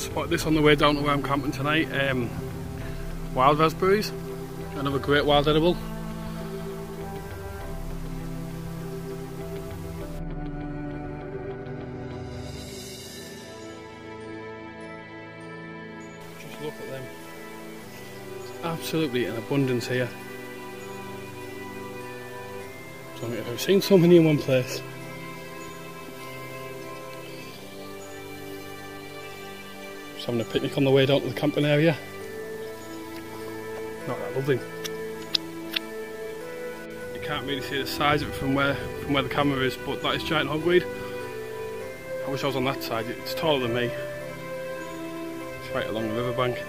spotted this on the way down to where I'm camping tonight. Um, wild raspberries, another great wild edible. Just look at them. It's absolutely in abundance here. I've seen so many in one place. Having a picnic on the way down to the camping area. Not that lovely. You can't really see the size of it from where from where the camera is, but that is giant hogweed. I wish I was on that side, it's taller than me. It's right along the riverbank.